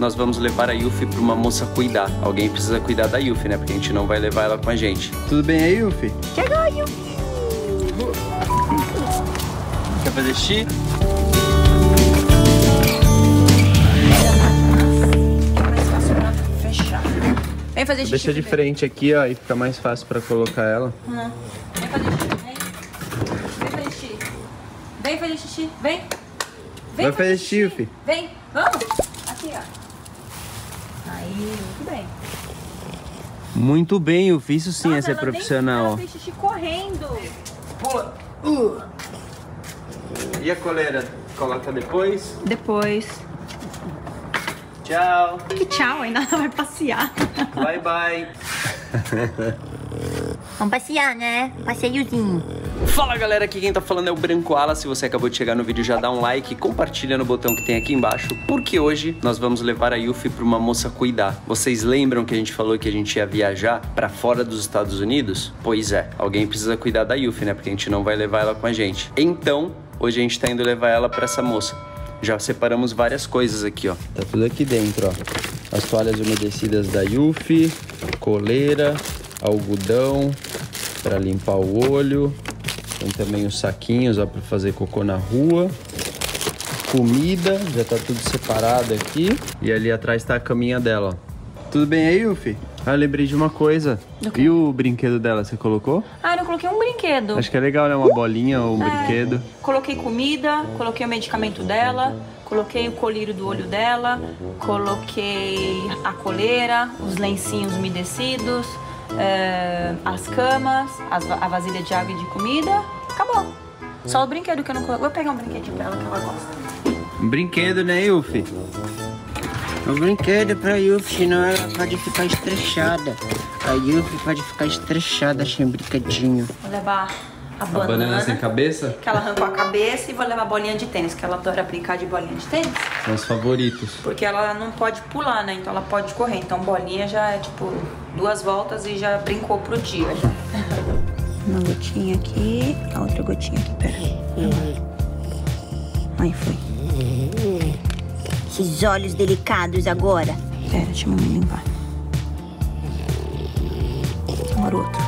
Nós vamos levar a Yuffie para uma moça cuidar. Alguém precisa cuidar da Yuffie, né? Porque a gente não vai levar ela com a gente. Tudo bem aí, Yuffie? Chegou, Yuffie! Quer fazer xixi? Vem fazer xixi. Deixa de frente aqui, ó, e fica mais fácil para colocar ela. Vem fazer xixi, vem. Vem fazer xixi. Vem fazer xixi, vem. Vem Vai fazer xixi, Yuffie. Vem, vamos. Aqui, ó. Aí, muito bem. Muito bem, Yuffie. Isso sim é Nossa, ser ela nem- profissional. Ela fez xixi correndo. Pula. Uh. E a coleira? Coloca depois. Depois. Tchau. Que tchau, ainda ela vai passear. Bye, bye. Vamos passear, né? Passeiozinho. Fala galera, aqui quem tá falando é o Branco Ala. Se você acabou de chegar no vídeo, já dá um like, compartilha no botão que tem aqui embaixo, porque hoje nós vamos levar a Yuffie pra uma moça cuidar. Vocês lembram que a gente falou que a gente ia viajar pra fora dos Estados Unidos? Pois é, alguém precisa cuidar da Yuffie, né? Porque a gente não vai levar ela com a gente. Então, hoje a gente tá indo levar ela pra essa moça. Já separamos várias coisas aqui, ó. Tá tudo aqui dentro, ó. As toalhas umedecidas da Yuffie, coleira, algodão para limpar o olho. Tem também os saquinhos, ó, para fazer cocô na rua. Comida, já tá tudo separado aqui. E ali atrás tá a caminha dela, ó. Tudo bem aí, Yuffie? Ah, eu lembrei de uma coisa. Quê? E o brinquedo dela, você colocou? Ah, eu coloquei um brinquedo. Acho que é legal, né? Uma bolinha ou um É. brinquedo. Coloquei comida, coloquei o medicamento dela, coloquei o colírio do olho dela, coloquei a coleira, os lencinhos umedecidos, é, as camas, as a vasilha de água e de comida. Acabou. Só o brinquedo que eu não coloquei. Vou pegar um brinquedinho pra ela que ela gosta. Um brinquedo, né, Yuffie? O brinquedo pra Yuffie, senão ela pode ficar estressada. A Yuffie pode ficar estressada sem brinquedinho. Vou levar a A banana, banana sem cabeça? que ela arrancou a cabeça, e vou levar a bolinha de tênis, que ela adora brincar de bolinha de tênis. São os favoritos. Porque ela não pode pular, né? Então ela pode correr. Então bolinha já é tipo duas voltas e já brincou pro dia já. Uma gotinha aqui, a outra gotinha aqui, pera. Aí foi. Esses olhos delicados agora. Pera, deixa eu me limpar. Agora o outro.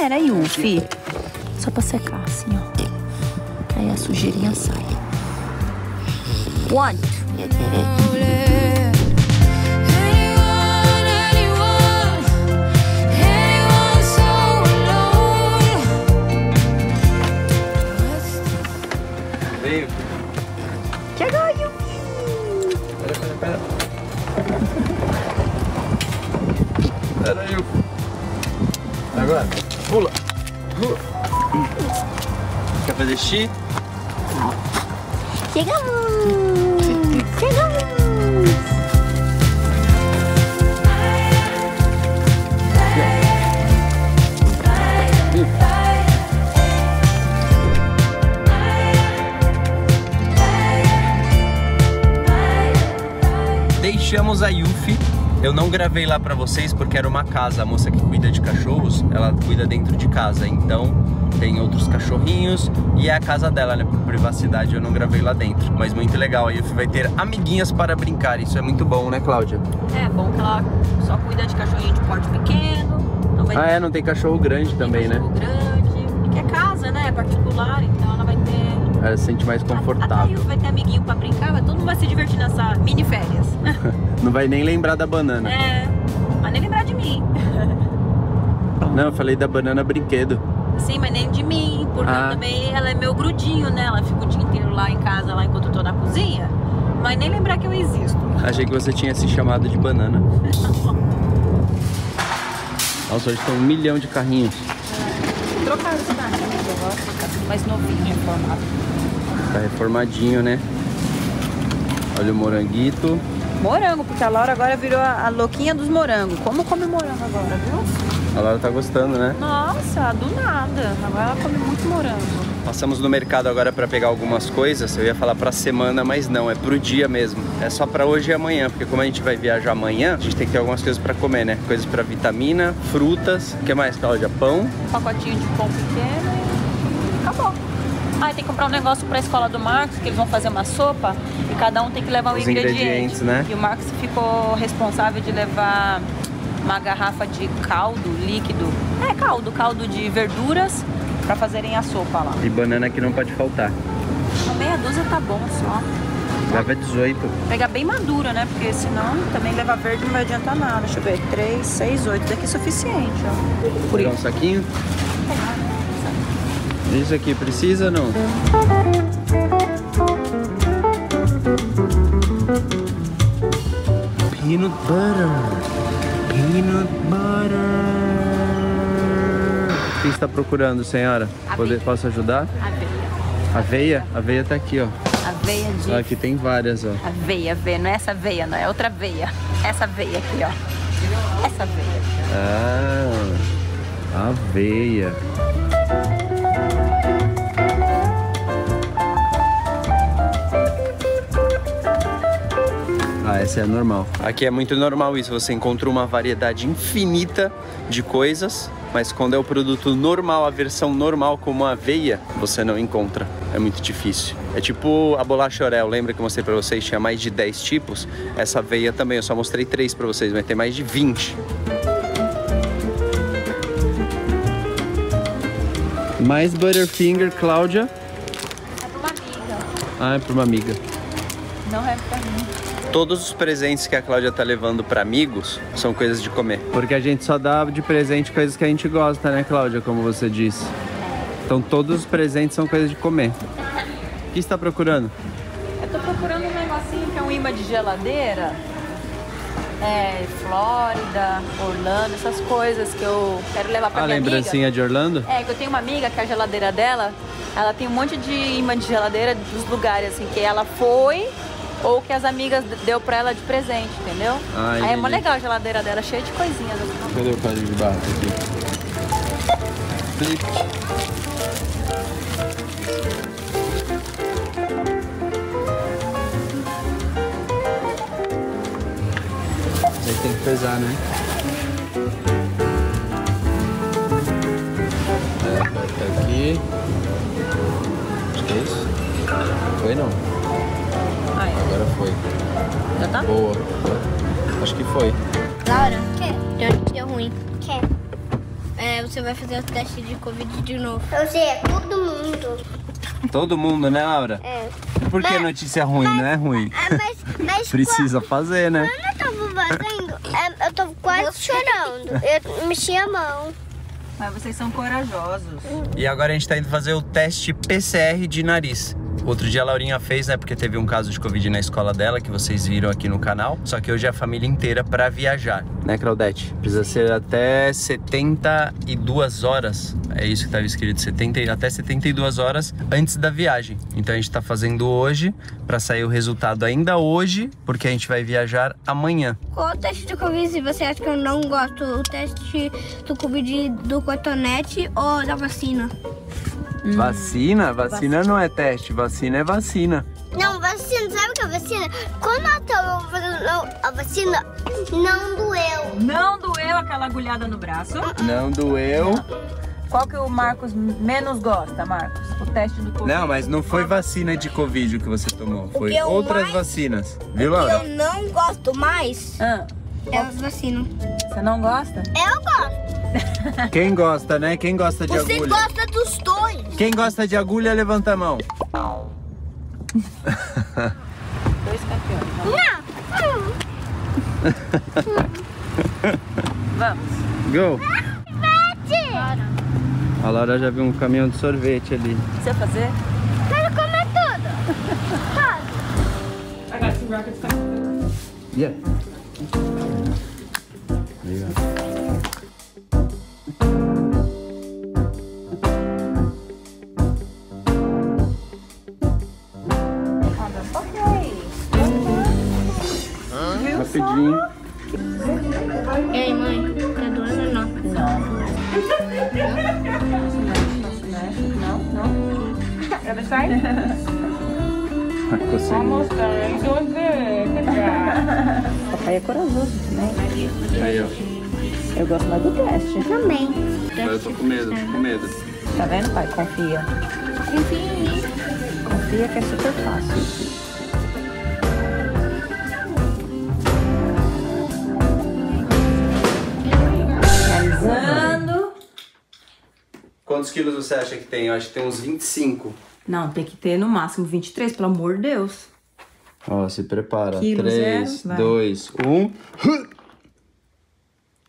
Pera, aí, Ufi. Só pra secar, assim, ó. Aí a sujeirinha sai. One. Veio. Chegou, Yuffie. Pera, pera. Agora, pula. Quer fazer xixi? Chegamos. Chegamos. Deixamos a Yuffie. Eu não gravei lá pra vocês porque era uma casa. A moça que cuida de cachorros, ela cuida dentro de casa. Então tem outros cachorrinhos e é a casa dela, né? Por privacidade eu não gravei lá dentro. Mas muito legal. A Yuffie vai ter amiguinhas para brincar. Isso é muito bom, né, Cláudia? É bom que ela só cuida de cachorrinho de porte pequeno. Não vai Ah, é, não tem cachorro grande também, né? cachorro grande. Porque é casa, né? É particular, então ela vai se sente mais confortável. aí vai ter amiguinho pra brincar, vai todo mundo vai se divertir nessa mini férias. Não vai nem lembrar da banana. é, mas nem lembrar de mim. Não, eu falei da banana brinquedo. Sim, mas nem de mim, porque Ah. também ela é meu grudinho, né? Ela fica o dia inteiro lá em casa, lá enquanto eu tô na cozinha. Mas nem lembrar que eu existo. Achei que você tinha se chamado de banana. Nossa, hoje tem um milhão de carrinhos. Trocaram esse gosto, tá tudo mais novinho, reformado. Tá reformadinho, né? Olha o moranguito. Morango, porque a Laura agora virou a, a louquinha dos morangos. Como come morango agora, viu? A Laura tá gostando, né? Nossa, do nada. Agora ela come muito morango. Passamos no mercado agora pra pegar algumas coisas. Eu ia falar pra semana, mas não, é pro dia mesmo. É só pra hoje e amanhã, porque como a gente vai viajar amanhã, a gente tem que ter algumas coisas pra comer, né? Coisas pra vitamina, frutas. O que mais, Cláudia? Pão. Um pacotinho de pão pequeno e acabou. Ah, tem que comprar um negócio pra escola do Marcos, que eles vão fazer uma sopa e cada um tem que levar um Os ingrediente. ingredientes, né? E o Marcos ficou responsável de levar uma garrafa de caldo líquido. É caldo, caldo de verduras pra fazerem a sopa lá. E banana que não pode faltar. Uma meia dúzia tá bom só. Leva 18. Pegar bem madura, né? Porque senão também levar verde não vai adiantar nada. Deixa eu ver. 3, 6, 8. Daqui é suficiente, ó. Por Pegar um isso. saquinho? Isso aqui precisa ou não? Peanut butter. Peanut butter. O que está procurando, senhora? Poder, posso ajudar? Aveia. Aveia? Aveia tá aqui, ó. Aveia de... Aqui tem várias, ó. Aveia, aveia. Não é essa aveia, não. É outra aveia. Essa aveia aqui, ó. Essa aveia. Ah, aveia. Ah, essa é normal. Aqui é muito normal isso, você encontra uma variedade infinita de coisas, mas quando é o produto normal, a versão normal como a aveia, você não encontra. É muito difícil. É tipo a bolacha Oreo, lembra que eu mostrei pra vocês? Tinha mais de 10 tipos. Essa aveia também, eu só mostrei 3 pra vocês, mas tem mais de 20. Mais Butterfinger, Cláudia. É pra uma amiga. Ah, é pra uma amiga. Não é pra mim. Todos os presentes que a Cláudia tá levando pra amigos são coisas de comer. Porque a gente só dá de presente coisas que a gente gosta, né, Cláudia? Como você disse. Então todos os presentes são coisas de comer. O que você tá procurando? Eu tô procurando um negocinho que é um imã de geladeira. É, Flórida, Orlando, essas coisas que eu quero levar pra A minha lembrancinha amiga. de Orlando? É, que eu tenho uma amiga que a geladeira dela, ela tem um monte de imã de geladeira dos lugares, assim, que ela foi ou que as amigas deu pra ela de presente, entendeu? Ah, Aí é mó legal a geladeira dela, cheia de coisinhas. assim. Cadê o código de barra aqui? Flip. Aí tem que pesar, né? É, aperta aqui. Acho que é isso. Foi não? Aí, Agora foi. já tá? Boa. Acho que foi. Laura, que? Já deu ruim. Que? É, você vai fazer o teste de Covid de novo. Eu sei, é todo mundo. Todo mundo, né, Laura? É. Por que Mas- notícia ruim? Não é ruim. Ah, mas, mas Precisa fazer, né? quando eu tava fazendo, é, eu tô quase chorando. Eu mexi a mão. Mas vocês são corajosos. E agora a gente tá indo fazer o teste PCR de nariz. Outro dia a Laurinha fez, né? Porque teve um caso de Covid na escola dela, que vocês viram aqui no canal. Só que hoje é a família inteira pra viajar. Né, Claudete? Precisa ser até 72 horas. É isso que tava escrito, 70, e- até 72 horas antes da viagem. Então a gente tá fazendo hoje pra sair o resultado ainda hoje, porque a gente vai viajar amanhã. Qual o teste de Covid você acha que eu não gosto? O teste do Covid do cotonete ou da vacina? Vacina? Vacina não é teste, vacina é vacina. Não, vacina, sabe o que é vacina? Quando eu fazendo a vacina, não doeu. Não doeu aquela agulhada no braço? Não doeu. Qual que o Marcos menos gosta, Marcos? O teste do Covid. Não, mas não foi vacina de Covid que você tomou. Foi outras mais- vacinas. Viu, O que Laura? eu não gosto mais Ah, é as vacinas. você não gosta? Eu gosto. Quem gosta, né? Quem gosta de Você agulha? gosta dos dois. Quem gosta de agulha, levanta a mão. Dois campeões. Vamos. Go! A Laura já viu um caminhão de sorvete ali. Você vai fazer? Quero comer tudo. Yeah. Legal. Rapidinho. E aí, mãe? Tá doendo ou não? Não. Não, não. Quer deixar aí? Coceguinha. Papai é corajoso também. Aí, ó. Eu gosto mais do teste. Também. Eu tô com medo, tô com medo. Tá vendo, pai? Confia. Enfim, confia que é super fácil. Quantos quilos você acha que tem? Eu acho que tem uns 25. Não, tem que ter no máximo 23, pelo amor de Deus. Ó, se prepara. Quilo 3, zero, vai. 2, 1.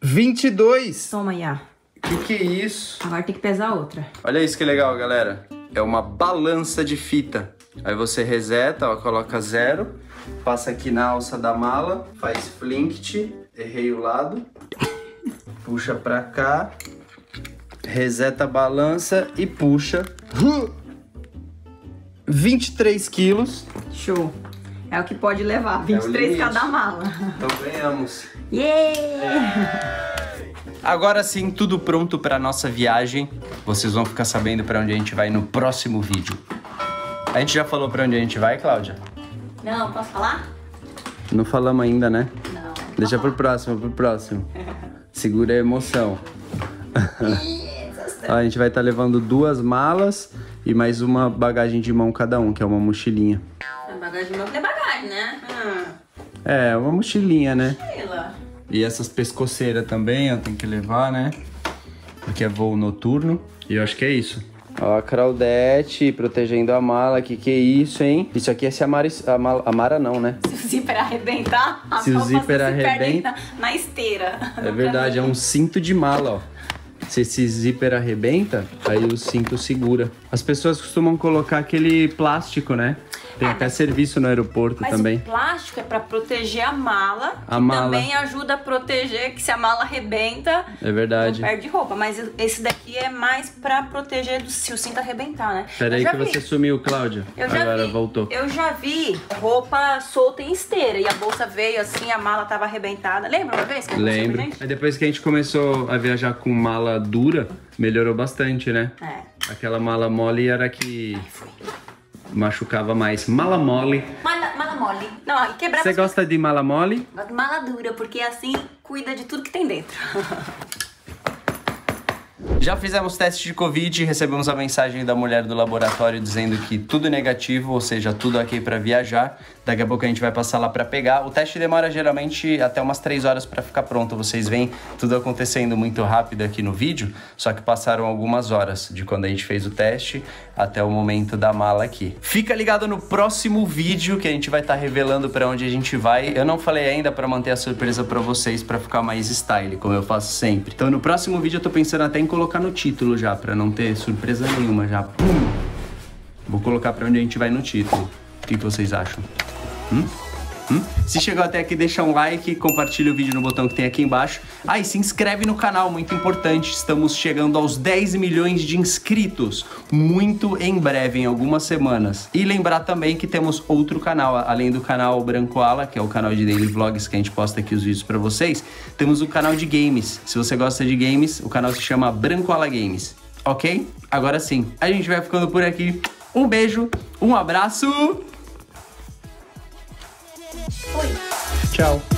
22! Toma, Iá. Que que é isso? Agora tem que pesar outra. Olha isso que legal, galera. É uma balança de fita. Aí você reseta, ó, coloca zero, passa aqui na alça da mala, faz flinkt, errei o lado, puxa pra cá, reseta a balança e puxa. 23 quilos. Show. É o que pode levar. 23 limite. cada mala. Então ganhamos. Yeah! Agora sim, tudo pronto para nossa viagem. Vocês vão ficar sabendo para onde a gente vai no próximo vídeo. A gente já falou para onde a gente vai, Cláudia? Não, posso falar? Não falamos ainda, né? Não. Deixa pro próximo, pro próximo. Segura a emoção. Ó, a gente vai estar levando duas malas e mais uma bagagem de mão cada um, que é uma mochilinha. É bagagem não é bagagem, né? Hum. É, uma mochilinha, né? Sheila. E essas pescoceiras também, ó, tem que levar, né? Porque é voo noturno. E eu acho que é isso. Ó, a Claudete protegendo a mala. Que que é isso, hein? Isso aqui é se a Mara... A, Mala- a Mara não, né? Se o zíper arrebentar, a Se o zíper arrebenta- na, na esteira. É verdade, é um cinto de mala, ó. Se esse zíper arrebenta, aí o cinto segura. As pessoas costumam colocar aquele plástico, né? Tem até serviço no aeroporto Mas também. o plástico é pra proteger a mala, A mala. também ajuda a proteger que se a mala arrebenta, É verdade. não perde roupa. Mas esse daqui é mais pra proteger do, se o cinto arrebentar, né? Pera Eu aí já que vi. você sumiu, Cláudia. Eu já Agora vi. voltou. Eu já vi roupa solta em esteira e a bolsa veio assim, a mala tava arrebentada. Lembra uma vez que Lembro. Aí depois que a gente começou a viajar com mala dura, melhorou bastante, né? É. Aquela mala mole era que machucava mais. Mala mole. Mala, mala mole. Não, quebrar Você gosta de mala mole? Mala dura, porque assim cuida de tudo que tem dentro. Já fizemos teste de Covid recebemos a mensagem da mulher do laboratório dizendo que tudo negativo, ou seja, tudo ok para viajar. Daqui a pouco a gente vai passar lá para pegar. O teste demora geralmente até umas 3 horas para ficar pronto. Vocês veem tudo acontecendo muito rápido aqui no vídeo, só que passaram algumas horas de quando a gente fez o teste até o momento da mala aqui. Fica ligado no próximo vídeo que a gente vai estar revelando para onde a gente vai. Eu não falei ainda para manter a surpresa para vocês para ficar mais style, como eu faço sempre. Então no próximo vídeo eu tô pensando até em colocar no título já, para não ter surpresa nenhuma já. Pum! Vou colocar para onde a gente vai no título. O que, que vocês acham? Hum? Hum? Se chegou até aqui, deixa um like, compartilha o vídeo no botão que tem aqui embaixo. Ah, e se inscreve no canal, muito importante. Estamos chegando aos 10 milhões de inscritos, muito em breve, em algumas semanas. E lembrar também que temos outro canal, além do canal Branco Ala, que é o canal de daily vlogs que a gente posta aqui os vídeos pra vocês. Temos o canal de games. Se você gosta de games, o canal se chama Branco Ala Games. Ok? Agora sim, a gente vai ficando por aqui. Um beijo, um abraço. Tchau.